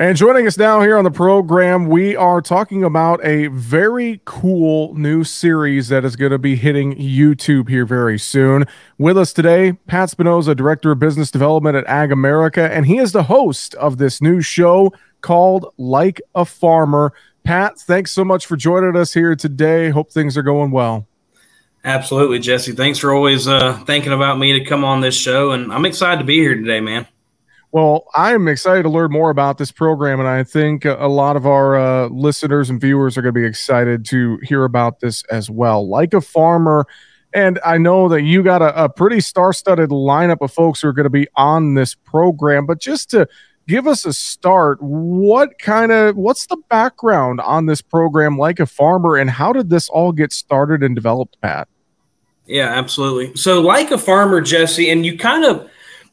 And joining us now here on the program, we are talking about a very cool new series that is going to be hitting YouTube here very soon. With us today, Pat Spinosa, Director of Business Development at AgAmerica, and he is the host of this new show called Like a Farmer. Pat, thanks so much for joining us here today. Hope things are going well. Absolutely, Jesse. Thanks for always uh, thinking about me to come on this show, and I'm excited to be here today, man. Well, I'm excited to learn more about this program, and I think a lot of our uh, listeners and viewers are going to be excited to hear about this as well. Like a farmer, and I know that you got a, a pretty star-studded lineup of folks who are going to be on this program. But just to give us a start, what kind of what's the background on this program, like a farmer, and how did this all get started and developed, Pat? Yeah, absolutely. So, like a farmer, Jesse, and you kind of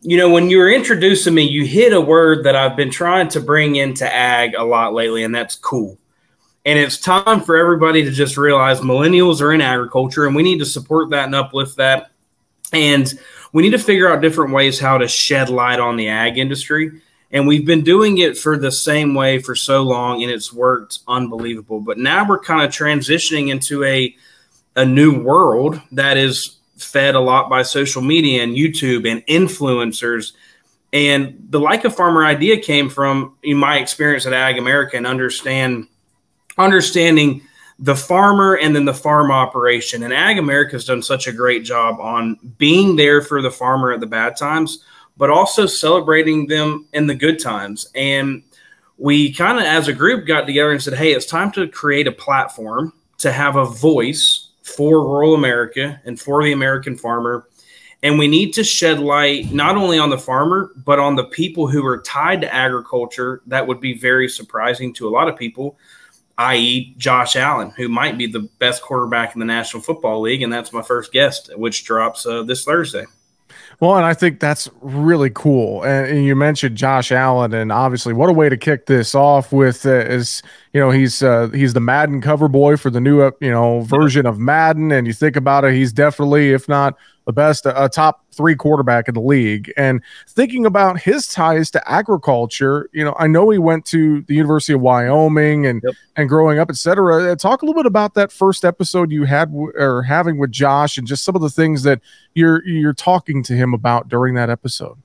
you know, when you were introducing me, you hit a word that I've been trying to bring into ag a lot lately, and that's cool. And it's time for everybody to just realize millennials are in agriculture and we need to support that and uplift that. And we need to figure out different ways how to shed light on the ag industry. And we've been doing it for the same way for so long, and it's worked unbelievable. But now we're kind of transitioning into a a new world that is fed a lot by social media and YouTube and influencers. And the like a farmer idea came from in my experience at AgAmerica and understand understanding the farmer and then the farm operation. And AgAmerica has done such a great job on being there for the farmer at the bad times, but also celebrating them in the good times. And we kind of, as a group, got together and said, hey, it's time to create a platform to have a voice for rural America and for the American farmer. And we need to shed light not only on the farmer, but on the people who are tied to agriculture. That would be very surprising to a lot of people, i.e., Josh Allen, who might be the best quarterback in the National Football League. And that's my first guest, which drops uh, this Thursday. Well, and I think that's really cool. And, you mentioned Josh Allen, and obviously, what a way to kick this off with uh, is you know he's uh, he's the Madden cover boy for the new you know version of Madden, and you think about it, he's definitely, if not the best, a, a, top three quarterback in the league. And thinking about his ties to agriculture, you know, I know he went to the University of Wyoming and yep. and growing up, et cetera. Uh, talk a little bit about that first episode you had w- or having with Josh, and just some of the things that you're you're talking to him about during that episode.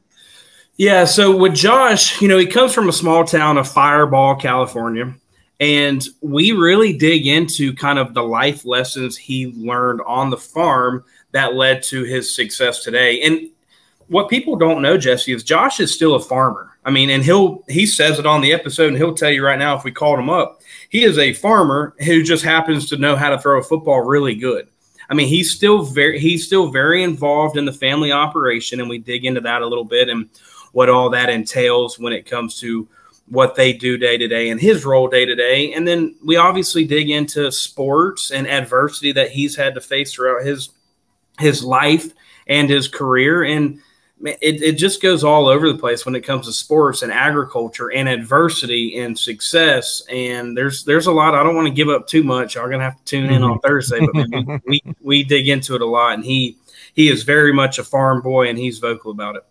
Yeah, so with Josh, you know, he comes from a small town of Firebaugh, California. And we really dig into kind of the life lessons he learned on the farm that led to his success today. And what people don't know, Jesse, is Josh is still a farmer. I mean, and he'll he says it on the episode, and he'll tell you right now if we called him up, he is a farmer who just happens to know how to throw a football really good. I mean, he's still very he's still very involved in the family operation, and we dig into that a little bit and what all that entails when it comes to what they do day to day and his role day to day. And then we obviously dig into sports and adversity that he's had to face throughout his his life and his career. And it, it just goes all over the place when it comes to sports and agriculture and adversity and success. And there's there's a lot. I don't want to give up too much. I'm gonna have to tune in on mm-hmm. Thursday, but we, we we dig into it a lot. And he he is very much a farm boy, and he's vocal about it.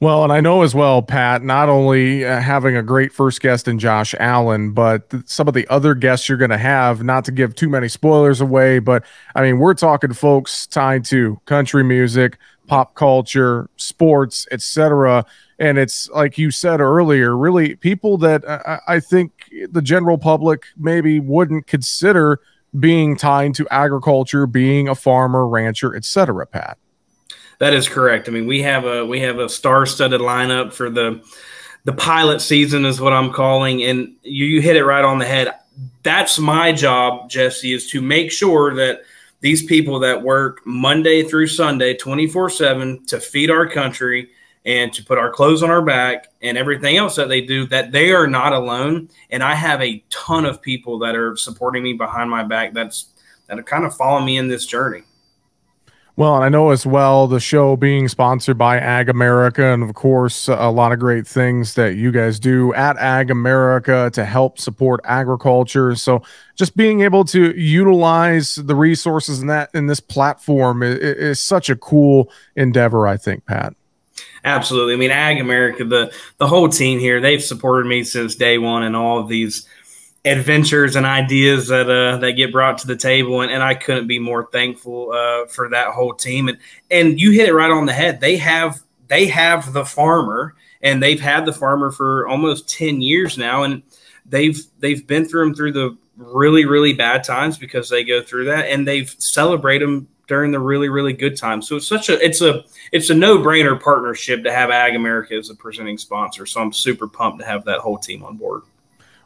Well, and I know as well, Pat, not only uh, having a great first guest in Josh Allen, but some of the other guests you're going to have, not to give too many spoilers away, but I mean, we're talking folks tied to country music, pop culture, sports, etc. And it's like you said earlier, really people that uh, I think the general public maybe wouldn't consider being tied to agriculture, being a farmer, rancher, etc. Pat. That is correct. I mean, we have a we have a star-studded lineup for the the pilot season is what I'm calling, and you, you hit it right on the head. That's my job, Jesse, is to make sure that these people that work Monday through Sunday, 24 7 to feed our country and to put our clothes on our back and everything else that they do, that they are not alone. And I have a ton of people that are supporting me behind my back that's that are kind of following me in this journey. Well, and I know as well the show being sponsored by AgAmerica, and of course, a lot of great things that you guys do at AgAmerica to help support agriculture. So, just being able to utilize the resources in that in this platform is, is such a cool endeavor, I think, Pat. Absolutely. I mean, AgAmerica, the the whole team here, they've supported me since day one, and all of these adventures and ideas that uh, that get brought to the table, and, and I couldn't be more thankful uh, for that whole team. And and you hit it right on the head. They have they have the farmer, and they've had the farmer for almost ten years now, and they've they've been through them through the really really bad times because they go through that, and they've celebrated them during the really really good times. So it's such a it's a it's a no brainer partnership to have AgAmerica as a presenting sponsor. So I'm super pumped to have that whole team on board.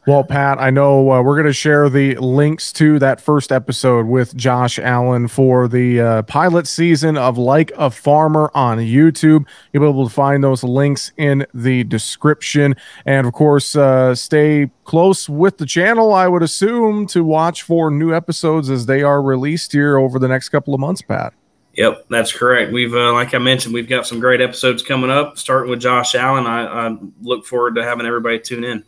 Well, Pat, I know uh, we're going to share the links to that first episode with Josh Allen for the uh, pilot season of Like a Farmer on YouTube. You'll be able to find those links in the description. And of course, uh, stay close with the channel, I would assume, to watch for new episodes as they are released here over the next couple of months, Pat. Yep, that's correct. We've, uh, like I mentioned, we've got some great episodes coming up, starting with Josh Allen. I, I look forward to having everybody tune in.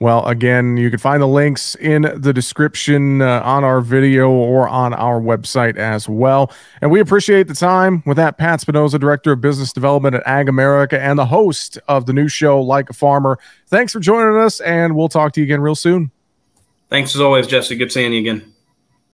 Well, again, you can find the links in the description uh, on our video or on our website as well. And we appreciate the time. With that, Pat Spinosa, Director of Business Development at AgAmerica and the host of the new show, Like a Farmer. Thanks for joining us, and we'll talk to you again real soon. Thanks as always, Jesse. Good seeing you again.